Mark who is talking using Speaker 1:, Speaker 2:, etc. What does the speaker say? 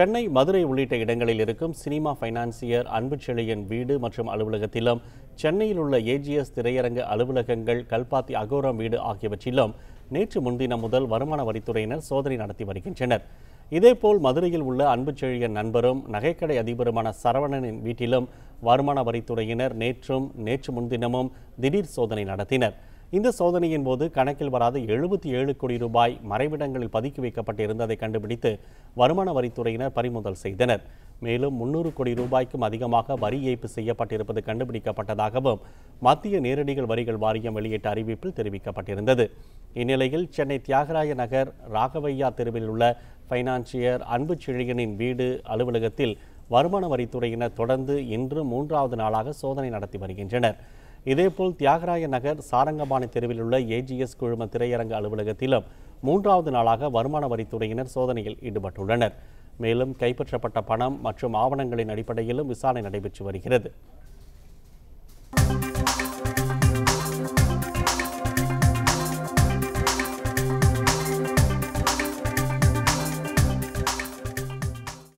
Speaker 1: சென்னை மதுரை உள்ளிட்ட இடங்களில் இருக்கும் சினிமா ஃபைனான்சியர் அன்புச்செழியன் வீடு மற்றும் அலுவலகத்திலும் சென்னையில் உள்ள ஏஜிஎஸ் திரையரங்க அலுவலகங்கள் கல்பாத்தி அகோரம் வீடு ஆகியவற்றிலும் நேற்று முன்தினம் முதல் வருமான வரித்துறையினர் சோதனை நடத்தி வருகின்றனர். இதேபோல் மதுரையில் உள்ள அன்புச்செழியன் நண்பரும் நகைக்கடை அதிபருமான சரவணனின் வீட்டிலும் வருமான வரித்துறையினர் நேற்றும் நேற்று முன்தினமும் திடீர் சோதனை நடத்தினர். இந்த சோதனையின் போது கணக்கில் வராத எழுபத்தி ஏழு கோடி ரூபாய் மறைவிடங்களில் பதுக்கி வைக்கப்பட்டிருந்ததை கண்டுபிடித்து வருமான வரித்துறையினர் பறிமுதல் செய்தனர். மேலும் முன்னூறு கோடி ரூபாய்க்கும் அதிகமாக வரி ஏய்ப்பு செய்யப்பட்டிருப்பது கண்டுபிடிக்கப்பட்டதாகவும் மத்திய நேரடிகள் வரிகள் வாரியம் வெளியிட்ட அறிவிப்பில் தெரிவிக்கப்பட்டிருந்தது. இந்நிலையில் சென்னை தியாகராய நகர் ராகவையா தெருவில் உள்ள ஃபைனான்சியர் அன்பு செழியனின் வீடு அலுவலகத்தில் வருமான வரித்துறையினர் தொடர்ந்து இன்று மூன்றாவது நாளாக சோதனை நடத்தி வருகின்றனர். இதேபோல் தியாகராய நகர் சாரங்கபாணி தெருவில் உள்ள ஏஜிஎஸ் குழும திரையரங்க அலுவலகத்திலும் மூன்றாவது நாளாக வருமான வரித்துறையினர் சோதனையில் ஈடுபட்டுள்ளனர். மேலும் கைப்பற்றப்பட்ட பணம் மற்றும் ஆவணங்களின் அடிப்படையிலும் விசாரணை நடைபெற்று வருகிறது.